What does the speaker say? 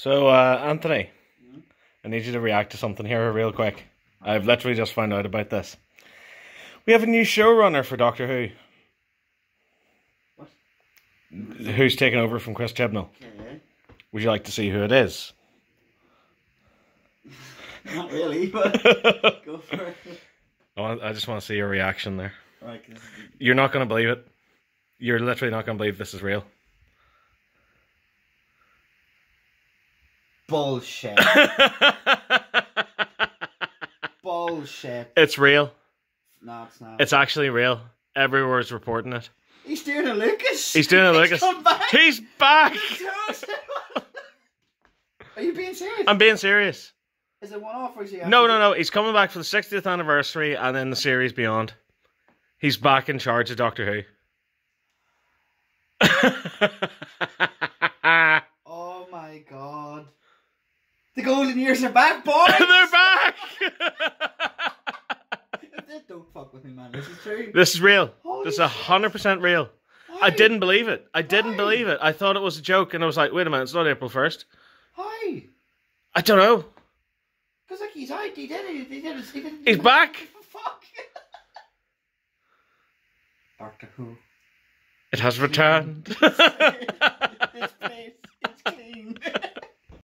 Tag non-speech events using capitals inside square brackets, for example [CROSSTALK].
So, uh, Anthony, I need you to react to something here real quick. I've literally just found out about this. We have a new showrunner for Doctor Who. What? Who's taken over from Chris Chibnall? Okay. Would you like to see who it is? [LAUGHS] Not really, but [LAUGHS] go for it. I, want, I just want to see your reaction there. Right, You're not going to believe it. You're literally not going to believe this is real. Bullshit. [LAUGHS] bullshit. it's real. No, it's not. It's actually real. Everywhere's reporting it. He's doing a Lucas. He's doing a Lucas. come back. He's back! Are you being serious? I'm being serious. Is it one off or is he? No, no, no. He's coming back for the 60th anniversary and then the series beyond. He's back in charge of Doctor Who. [LAUGHS] The golden years are back, boys. [LAUGHS] They're back! Don't fuck with me, man. This is true. this is real. Holy This is hundred percent real. I didn't believe it. I didn't Why? believe it. I thought it was a joke, and I was like, "Wait a minute, it's not April 1st. Why? I don't know. Because like he's out. He did it. He did it. He did it. He's back. [LAUGHS] Fuck. Doctor Who. It has returned. [LAUGHS]